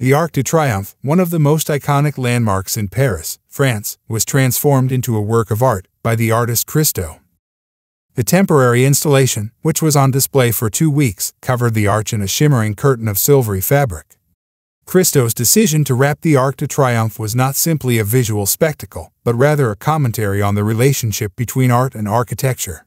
The Arc de Triomphe, one of the most iconic landmarks in Paris, France, was transformed into a work of art by the artist Christo. The temporary installation, which was on display for two weeks, covered the arch in a shimmering curtain of silvery fabric. Christo's decision to wrap the Arc de Triomphe was not simply a visual spectacle, but rather a commentary on the relationship between art and architecture.